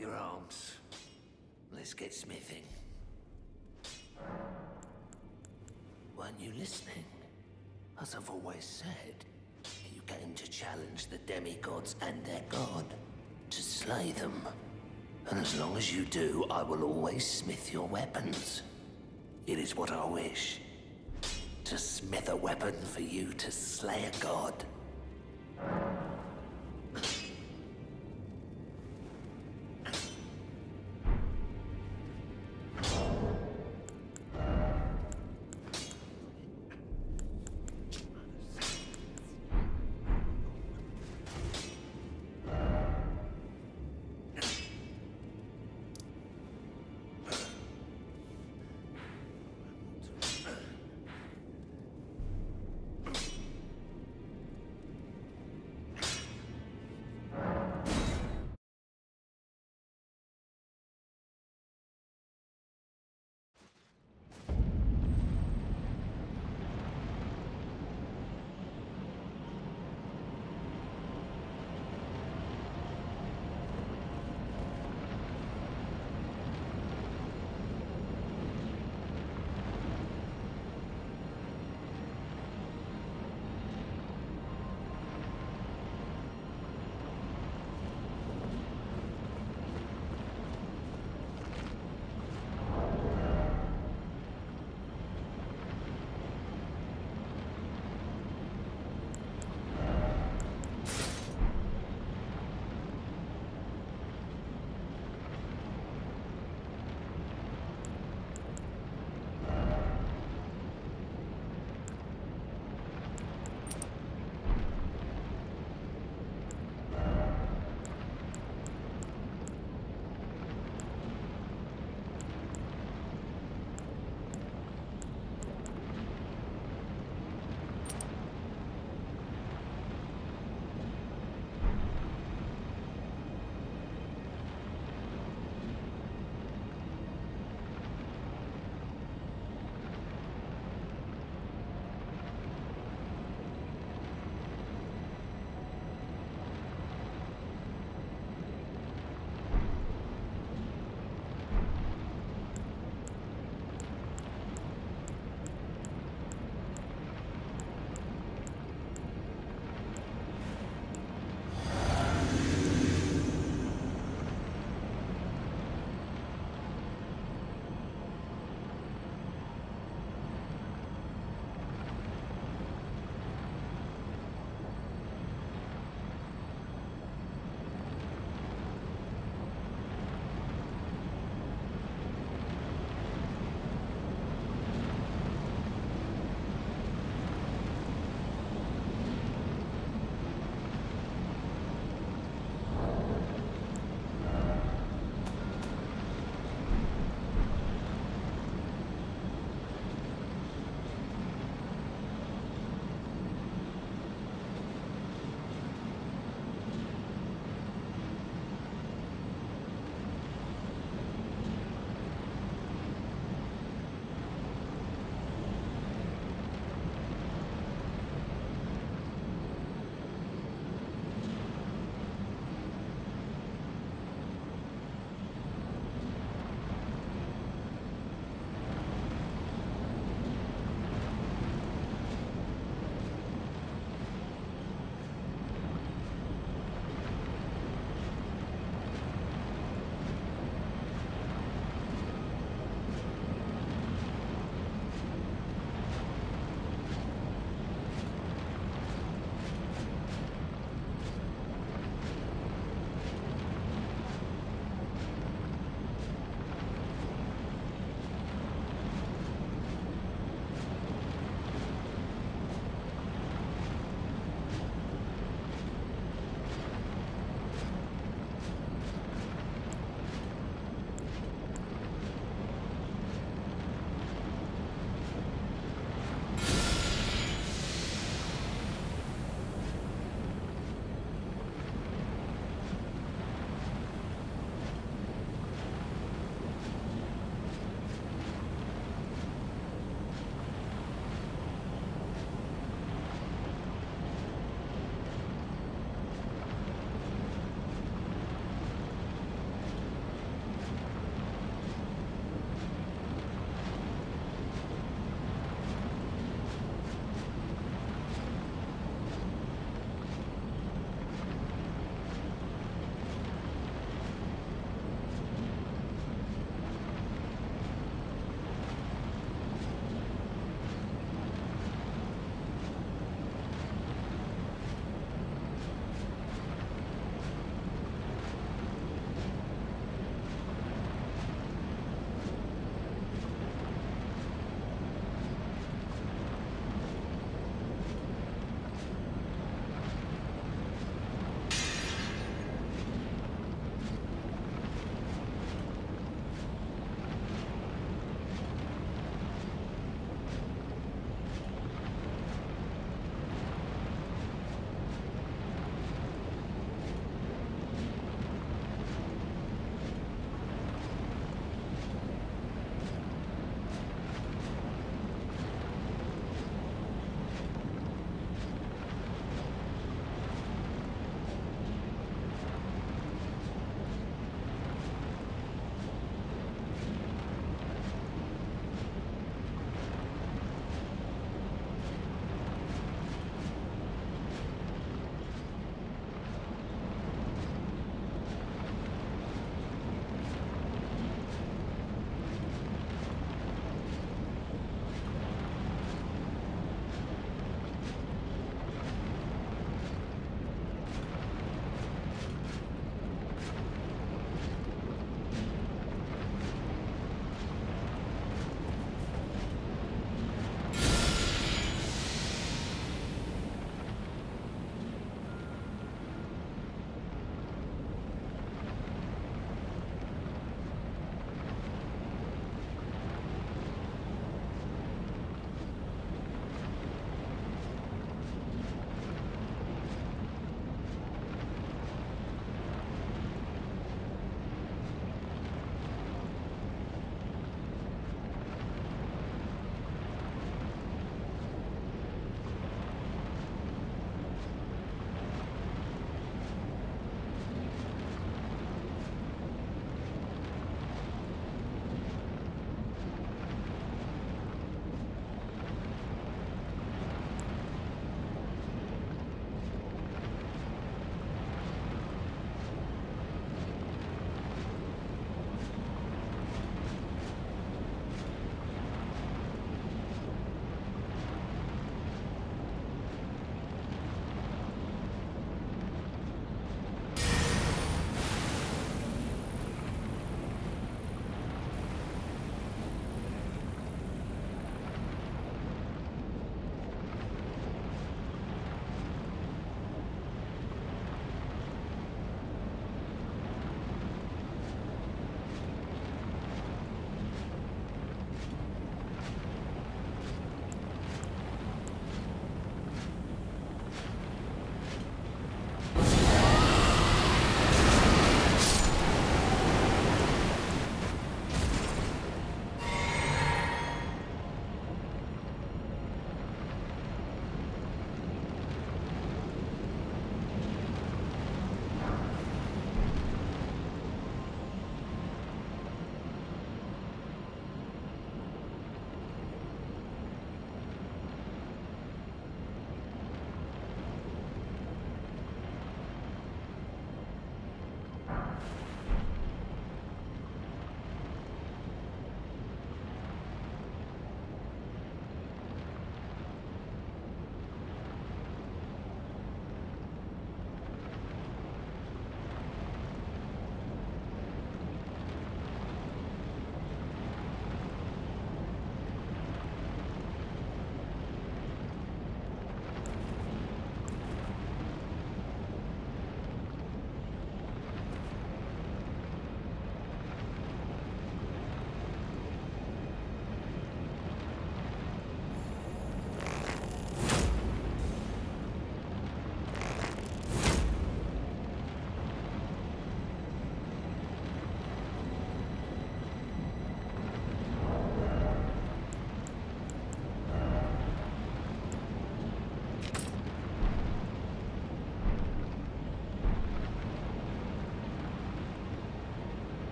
Your arms. Let's get smithing. Weren't you listening? As I've always said, you came to challenge the demigods and their god, to slay them. And as long as you do, I will always smith your weapons. It is what I wish. To smith a weapon for you to slay a god.